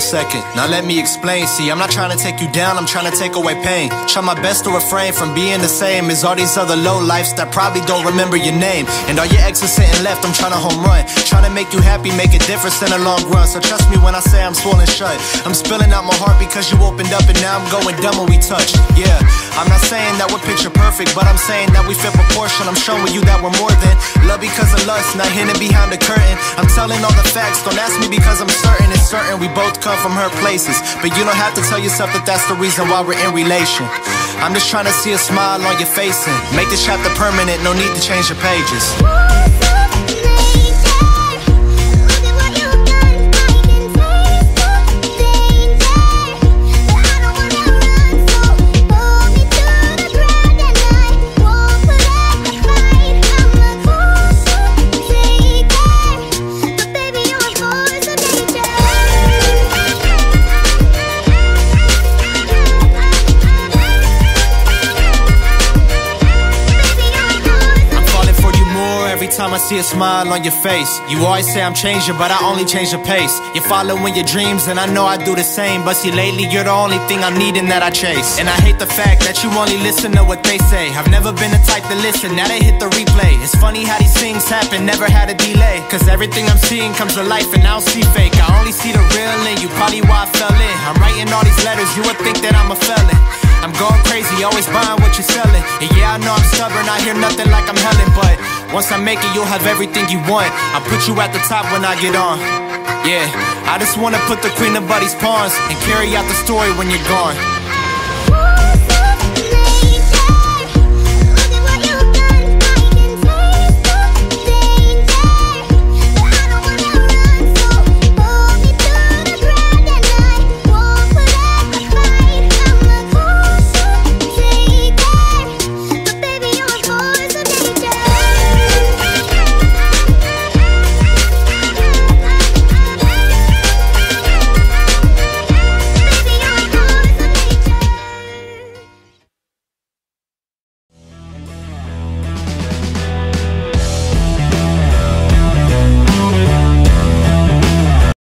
second. Now let me explain. See, I'm not trying to take you down, I'm trying to take away pain. Try my best to refrain from being the same as all these other low lifes that probably don't remember your name. And all your exes sitting left, I'm trying to home run. Trying to make you happy, make a difference in the long run. So trust me when I say I'm swollen shut. I'm spilling out my heart because you opened up and now I'm going dumb when we touch. Yeah, I'm not saying that we're picture perfect, but I'm saying that we fit proportion. I'm showing you that we're more than love because of lust, not hidden behind the curtain. I'm telling all the facts, don't ask me because I'm certain. It's certain we both from hurt places, but you don't have to tell yourself that that's the reason why we're in relation. I'm just trying to see a smile on your face and make this chapter permanent. No need to change the pages. Time I see a smile on your face. You always say I'm changing, but I only change the pace. You're following your dreams, and I know I do the same. But see, lately you're the only thing I'm needing that I chase. And I hate the fact that you only listen to what they say. I've never been the type to listen, now they hit the replay. It's funny how these things happen, never had a delay. Cause everything I'm seeing comes to life, and I don't see fake. I only see the real in you, probably why I fell in. I'm writing all these letters, you would think that I'm a felon. I'm going crazy, always buying what you're selling. And yeah, I know I'm stubborn, I hear nothing like I'm Helen, but once I make it, you'll have everything you want. I'll put you at the top when I get on. Yeah, I just wanna put the queen of buddies' pawns and carry out the story when you're gone.